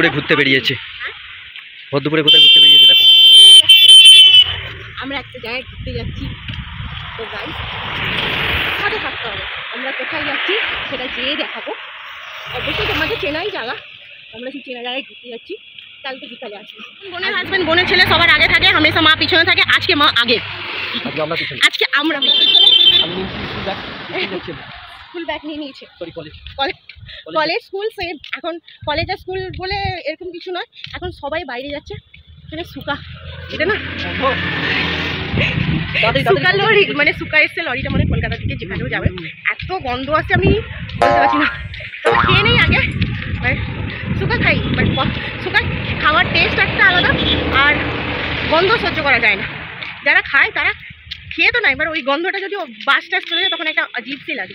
দুপুরে ঘুরতে বেরিয়েছে। ভর দুপুরে কোথায় ঘুরতে বেরিয়েছে দেখো। আমরা একটা জায়গায় ঘুরতে যাচ্ছি। তো গাইস সাথে থাকতে হবে। আমরা কোথায় যাচ্ছি সেটা যেয়ে দেখাবো। অবশ্যই তোমাদের চেনাই জায়গা আমরা সেই চেনা জায়গায় ঘুরতে যাচ্ছি। কালকে বিকালে আসব বোনের হাজবেন্ড বোনের ছেলে সবার আগে থাকে হামেশা মা পিছনে থাকে আজকে মা আগে। আজকে আমরা স্কুল ব্যাগ নিয়ে নিয়েছে। Sorry college college school same এখন কলেজ আর স্কুল বলে এরকম কিছু নয়। এখন সবাই বাইরে যাচ্ছে। এখানে সুকা। এটা না? সুকা লরি মানে সুকা এসছে লরিটা মানে কলকাতা থেকে যেখানেও যাবে। এত গন্ধ আছে আমি বলতে পারছি না। তো খেয়ে নেই আগে। মানে সুকা খাই বাট সুকা খাওয়ার টেস্ট একটা আলাদা আর গন্ধ সহ্য করা যায় না। যারা খায় তারা খেয়ে তো নাই এবার ওই গন্ধটা যদি বাস টাস চলে যায় তখন একটা অজিব সি লাগে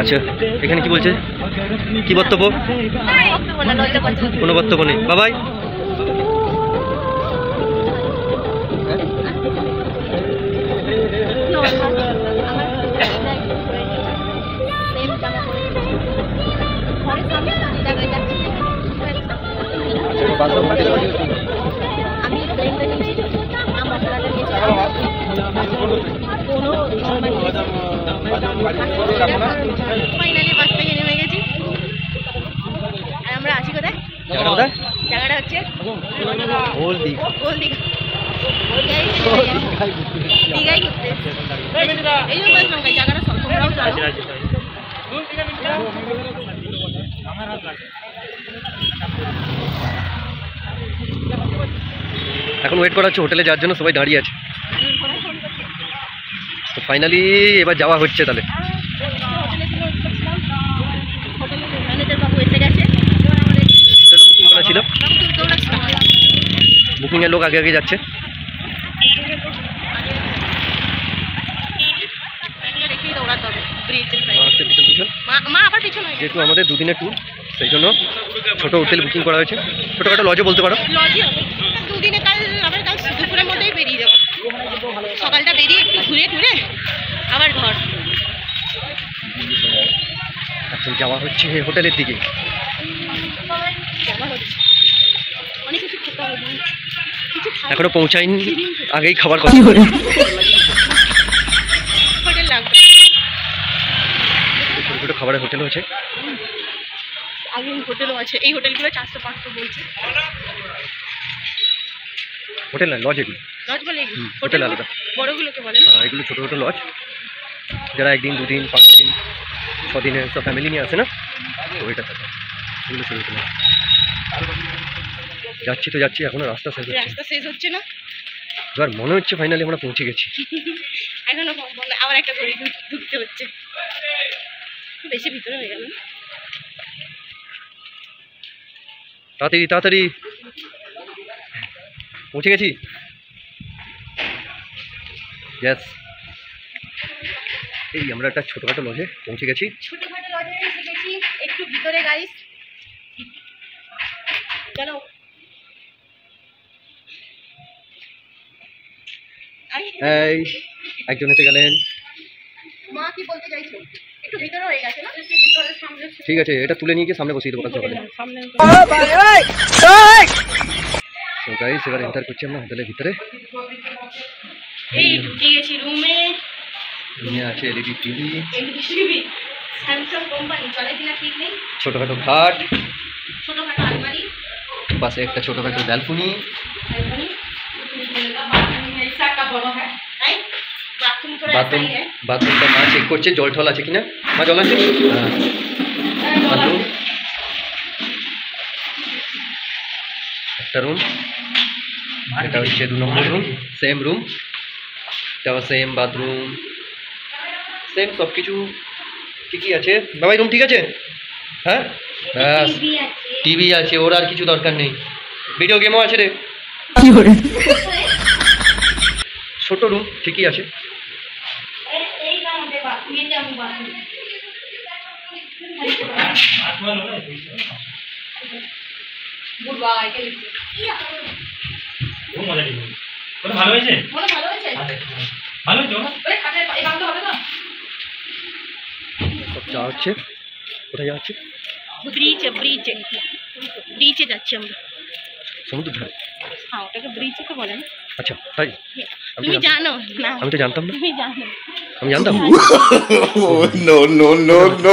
আচ্ছা এখানে কি বলছে? কি বক্তব্য? কোনো বক্তব্য নেই। বাবাই। আমার ফাইনালি বাস থেকে নেমে গেছি। আর আমরা আছি কোথায়? জায়গাটা কোথায়? জায়গাটা হচ্ছে ওল দিক গোল দিঘা। দীঘায় ঘুরতে এসেছি। এই জন্য বলছিলাম guys, জায়গাটা সব তোমরাও জানো। এখন ওয়েট করা হচ্ছে হোটেলে যাওয়ার জন্য সবাই দাঁড়িয়ে আছে। তো ফাইনালি এবার যাওয়া হচ্ছে তাহলে। বুকিং করা ছিল। বুকিংয়ের লোক আগে আগে যাচ্ছে। যেহেতু আমাদের দুদিনের ট্যুর সেই জন্য ছোটো হোটেল বুকিং করা হয়েছে। ছোটোখাটো লজে বলতে পারো। লজই দুদিনে কাল আবার কাল দুপুরের মধ্যেই বেরিয়ে যাব। সকালটা বেরিয়ে একটু ঘুরে টুরে আবার ঘর। এখন যাওয়া হচ্ছে হোটেলের দিকে। যাওয়া হচ্ছে। অনেক কিছু খেতে হবে। কিছু খাই। এখনও পৌঁছায়নি। আগেই খাবার কথা। হোটেল লাগবে। ছোটো ছোটো খাবারের হোটেল হয়েছে। আগে হোটেলও আছে এই হোটেলগুলো চারশো পাঁচশো বলছে। হোটেল না লজ এগুলো লজ বলে হোটেল আলাদা। বড়গুলোকে বলে এগুলো ছোটো ছোটো লজ যারা একদিন দুদিন পাঁচ দিন ছ দিনে সব ফ্যামিলি নিয়ে আসে না? তো ওইটা থাকে। এগুলো ছোটো ছোটো। যাচ্ছি তো যাচ্ছি এখনও রাস্তা শেষ হচ্ছে। রাস্তা শেষ হচ্ছে না? এবার মনে হচ্ছে ফাইনালি আমরা পৌঁছে গেছি। এখনও আবার একটা ঘড়ি ঢুক- ঢুকতে হচ্ছে। বেশি ভিতরে হয়ে গেল তাড়াতাড়ি তাড়াতাড়ি। পৌঁছে গেছি? গ্যাস এই আমরা একটা ছোটোখাটো লজে পৌঁছে গেছি। ছোটখাটো লজে এসে গেছি একটু ভিতরে গাইস চলো। এই একজন এসে গেলেন। মা কি বলতে চাইছো? একটু ভিতরে হয়ে গেছে না? ভিতরে সামনে ঠিক আছে এটা তুলে নিয়ে গিয়ে সামনে বসিয়ে দেবো কাল সকালে। সামনে তো গাইস এবার এন্টার করছি আমরা হোটেলের ভিতরে। এই ঢুকে গেছি রুমে। রুমে আছে LED TV. LED Samsung company চলে কিনা ঠিক নেই। ছোটোখাটো খাট। ছোটখাটো আলমারি। পাশে একটা ছোটোখাটো ব্যালকনি। আলমারি তাই বাথরুম করে বাথরুম বাথরুমটা মা চেক করছে জল টল আছে কিনা? মা জল আছে? হ্যাঁ। বাথরুম? একটা রুম এটা হচ্ছে দু নম্বর রুম সেম রুম এটাও সেম বাথরুম সেম সব কিছু ঠিকই আছে। বাবাই রুম ঠিক আছে? হ্যাঁ? ব্যাস। টিভি আছে। ওর আর কিছু দরকার নেই। ভিডিও গেমও আছে রে। ছোট রুম ঠিকই আছে। ভালো হয়েছে? ভালো হয়েছে? ওটা? সব যা হচ্ছে কোথায় যাচ্ছে ব্রিজে ব্রিজে। ব্রিজে যাচ্ছি আমরা। সমুদ্র ধারে হ্যাঁ ওটাকে ব্রিজে তো বলে আচ্ছা তাই? তুমি জানো না। আমি তো জানতাম না। তুমি জানো। আমি জানতাম। Oh no no no.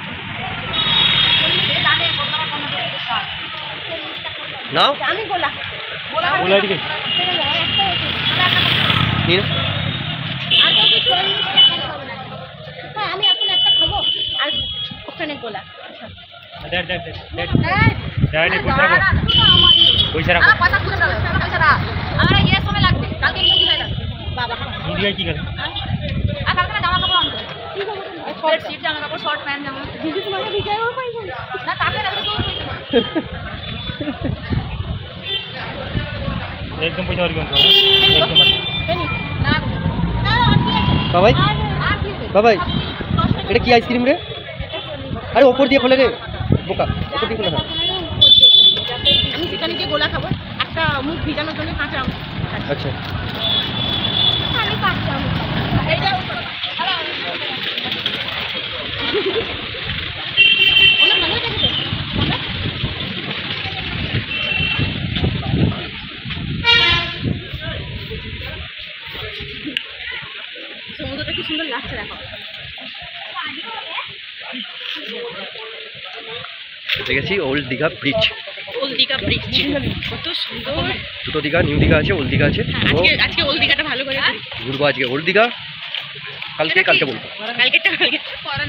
নাও আমি গোলা। গোলা। নিয়ে নাও। আর তো কিছু হ্যাঁ আমি এখন একটা খাব। আর ওখানে গোলা। দেখ দেখ দেখ দেখ। দেখ দেখ পয়সা রাখো। পয়সা রাখো। পয়সা তুলে দাও পয়সা রাখ আমার ইয়ে সময় লাগবে। কালকে নিয়ে দিলে বাবা। ইন্ডিয়ায় কি করে? আর কালকে জামা কাপড় আনতে শর্ট সিট জামা কাপড় শর্ট প্যান্ট জামা। দিদি তোমাকে ভিজাই ও পাইছো না তাকে রাখতে তো একদম পয়সা একদম না বাবাই বাবাই এটা কি আইসক্রিম রে? আরে ওপর দিয়ে খোলে রে বোকা ওপর দিয়ে খোলে আমি সেখানে গিয়ে গোলা খাব। একটা মুখ ভিজানোর জন্য কাঁচা আচ্ছা। আমি কাঁচা এইটা অনেক ভালো দেখেছে সমুদ্রটা কি সুন্দর লাগছে দেখো। এসে গেছি ওল্ড দীঘা ব্রিজ ওল দীঘা ব্রিজ কত সুন্দর। দুটো দীঘা নিউ দীঘা আছে ওল্ড দীঘা আছে। হ্যাঁ, আজকে দীঘাটা ভালো করে ঘুরি। ঘুরবো আজকে ওল্ড দীঘা কালকে কালকে বলব। কালকেরটা কালকে পড়া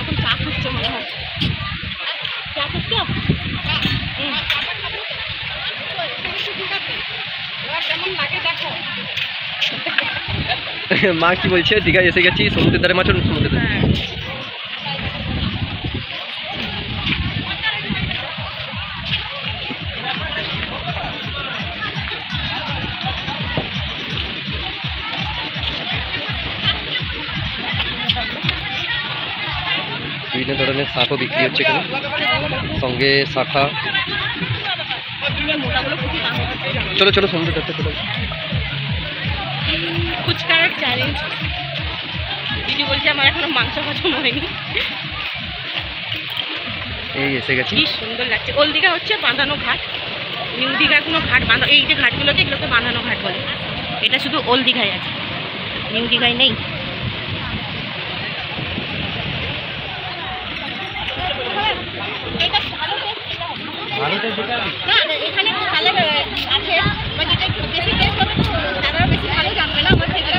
এখন চা খাচ্ছ মনে হয় চা খাচ্ছ হুম। এবার কেমন লাগে দেখো মা কি বলছে? দীঘায় এসে গেছি সমুদ্রের ধারে মাছ সমুদ্রের ধারে। বিভিন্ন ধরনের শাকও বিক্রি হচ্ছে এখানে। সঙ্গে শাখা। চলো চলো সমুদ্রের ধারে চলো ফুচকার চ্যালেঞ্জ দিদি বলছে আমার এখনও মাংস হজম হয়নি। এই এসে গেছি। কি সুন্দর লাগছে। ওল দীঘা হচ্ছে বাঁধানো ঘাট। নিউ দীঘার কোনো ঘাট বাঁধা এই যে ঘাটগুলোকে এগুলোকে বাঁধানো ঘাট বলে। এটা শুধু ওল দীঘায় আছে। নিউ দীঘায় নেই। না এখানে ভালো আছে বেশি টেস্ট হবে তারা বেশি ভালো জানবে না আমার সেগুলো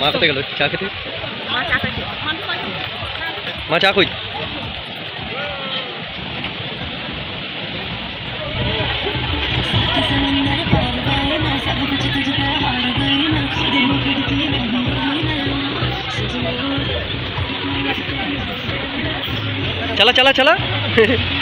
মা কোথায় গেল চা খেতে মা চা খাচ্ছে মা চা কই चला चला चला হ্যাঁ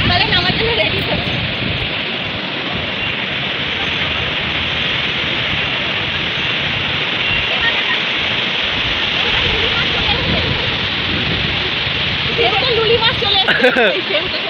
তাহলে নামার জন্য রেডি করছি লুলি মাছ চলে এসেছে।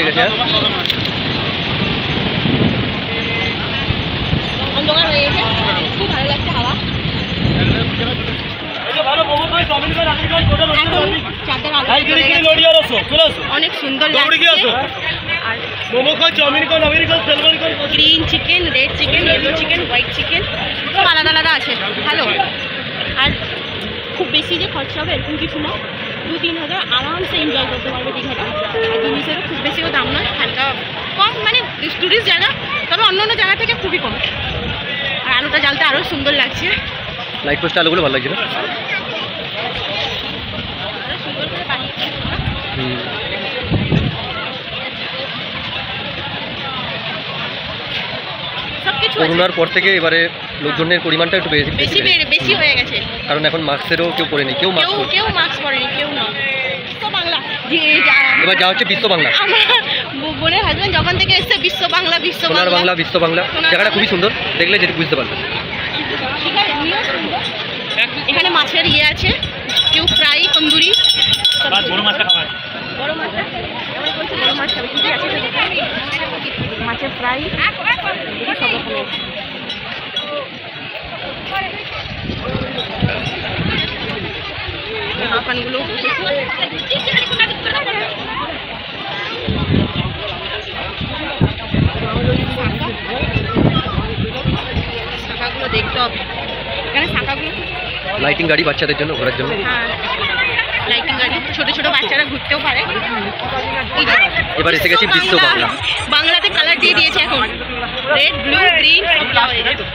খাই চাউমিন খাই নবীন খাই সেলমান খাই green chicken red chicken yellow chicken white chicken সব আলাদা আলাদা আছে। ভালো। আর খুব বেশি যে খরচা হবে এরকম কিছু না। দু তিন হাজার আরামসে এনজয় করতে পারবে দীঘাটা জিনিসেরও খুব বেশিও দাম নয় হালকা কম মানে টুরিস্ট জায়গা তবে অন্য অন্য জায়গা থেকে খুবই কম। আর আলোটা জ্বালতে আরও সুন্দর লাগছে। লাইট পোস্ট আলোগুলো ভালো লাগছে না সুন্দর করে বানিয়েছে হুম। সব কিছু আছে। করোনার পর থেকে এবারে লোকজনের পরিমাণটা একটু বেশি বেশি বেড়ে- বেশি হয়ে গেছে। কারণ এখন মাস্কেরও কেউ পরেনি কেউ মাস্ক কেউ কেউ মাস্ক পরেনি কেউ না। বাংলা। এবার যা হচ্ছে বিশ্ব বাংলা। আমার ব- বোনের হাজবেন্ড যখন থেকে এসছে বিশ্ব বাংলা বিশ্ব সোনার বাংলা। বিশ্ব বাংলা। জায়গাটা বাংলা। খুবই সুন্দর দেখলে যেটা বুঝতে পারবে। ঠিক আছে এমনিও সুন্দর। এখানে মাছের ইয়ে আছে কেউ ফ্রাই তন্দুরি। বড় মাছটা খাবার বড় মাছটা? আমি বলছি বড় মাছটা ঠিক আছে মাছের ফ্রাই। দেখি সব রকমের মাপানগুলো শাখাগুলো দেখতে হবে এখানে শাখাগুলো খুব লাইটিং গাড়ি বাচ্চাদের জন্য ঘোরার জন্য। হ্যাঁ। লাইটিং গাড়ি ছোট ছোট বাচ্চারা ঘুরতেও পারে। এবার এসে গেছি বিশ্ব বাংলা। বাংলাতে কালার দিয়ে দিয়েছে এখন। রেড ব্লু গ্রিন সব গেছে দেখতে।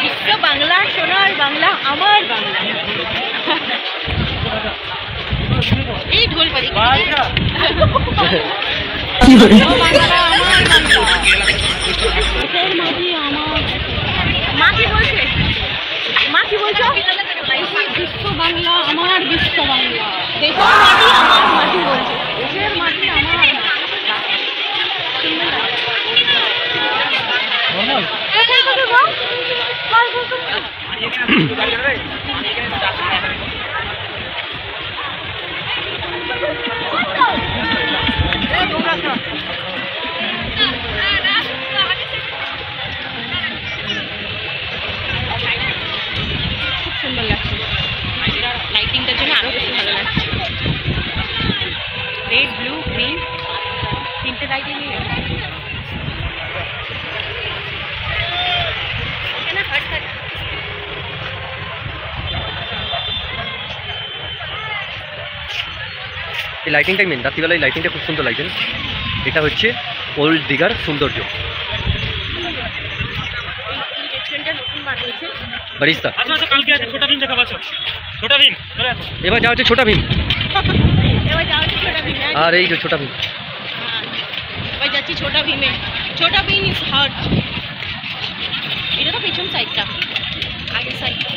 বিশ্ব বাংলা সোনার বাংলা আমার বাংলা এই ঢোল বাড়ি খুব এই লাইটিংটাই মেন রাত্রিবেলা এই লাইটিংটা খুব সুন্দর লাগছে এটা হচ্ছে ওল্ড দীঘার সৌন্দর্য। বারিস্তা। আচ্ছা আচ্ছা আসো। এবার যা হচ্ছে ছোটা ভীম। এবার যাওয়া হচ্ছে ছোটা ভীমে আর এই যে ছোটা ভীম। হ্যাঁ, এবার যাচ্ছি ছোটা ভীমে। ছোটা ভীম ইজ হার্ট এটা তো পেছন সাইডটা আগের সাইডটা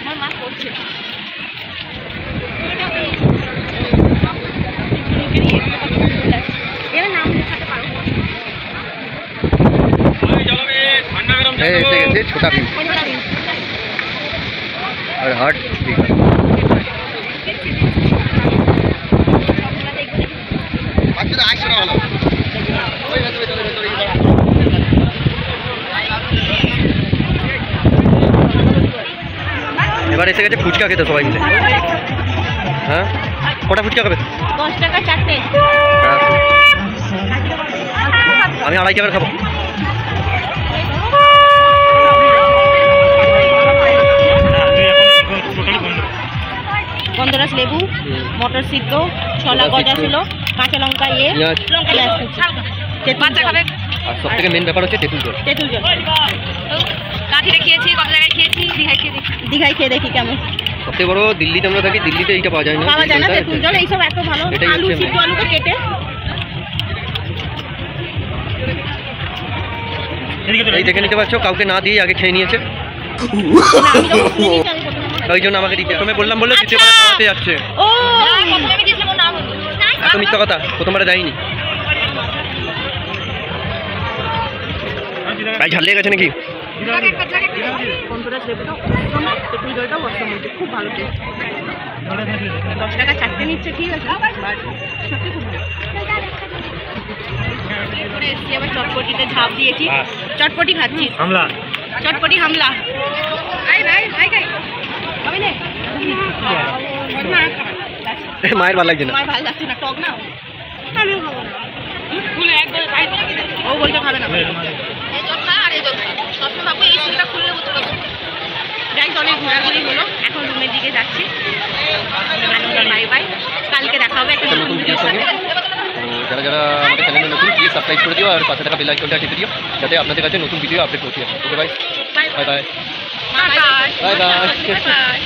আমার মা করছে এর নাম লেখাতে পারো ঠান্ডা গরম হ্যাঁ এসে গেছে ছোটা ভীম ছোটা ভীম আর হার্ট এবার এসে গেছে ফুচকা খেতে সবাই মিলে হ্যাঁ কটা ফুচকা খাবে দশ টাকা চারটে। আমি আড়াই টাকার খাব গন্ধরাস লেবু মটর সিদ্ধ ছোলা গজা। ছিল কাঁচা লঙ্কা ইয়ে। পেঁয়াজ কুচি। আর সব থেকে মেন ব্যাপার হচ্ছে তেঁতুল জল। তেঁতুল জল। কাঁথিতে খেয়েছি কত জায়গায় খেয়েছি? দীঘায় খেয়ে দেখি। দীঘায় খেয়ে দেখি কেমন। সবথেকে বড় দিল্লিতে আমরা থাকি দিল্লিতে এইটা পাওয়া যায় না। পাওয়া যায় না তেঁতুল জল এইসব এত ভালো। আলু সিদ্ধ আলুকে কেটে। এই দেখে নিতে পারছ কাউকে না দিয়ে আগে খেয়ে নিয়েছে। ওই জন্য আমাকে দিতে প্রথমে বললাম বলে দ্বিতীয় বার খাওয়াতে যাচ্ছে। এত মিথ্যা কথা প্রথমবারে দেয়নি। ভাই ঝাল লেগে গেছে নাকি গন্ধরাস লেবুটা অসম তেঁতুল জলটাও অসম হয়েছে খুব ভালো টেস্ট দশ টাকা চারটে নিচ্ছে ঠিক আছে বাট সত্যি খুব ভালো এরপরে এসছি আবার চটপটিতে ঝাঁপ দিয়েছি বাস। চটপটি খাচ্ছি হামলা চটপটি হামলা ভাই ভাই ভাই খাই খাবি নে না মায়ের ভালো লাগছে না আমার ভালো লাগছে না টক না আমিও খাব না খুলে একদম খাই ও বলছে খাবে না এই খা আর এই খা সবসময় ভাবো এই সিলটা খুললে বুঝতে পারব। অনেক ঘোরাঘুরি হলো। এখন রুমের দিকে যাচ্ছি। বাই বাই কালকে দেখা হবে একটা একটা নতুন নতুন ভিডিওর সাথে যারা যারা আমাদের চ্যানেলে নতুন প্লিজ সাবস্ক্রাইব করে দিও আর পাশে থাকা বেল আইকনটা টিপে দিও যাতে আপনাদের কাছে নতুন ভিডিও আপডেট পৌঁছে যায়। Okay bye bye bye. Bye bye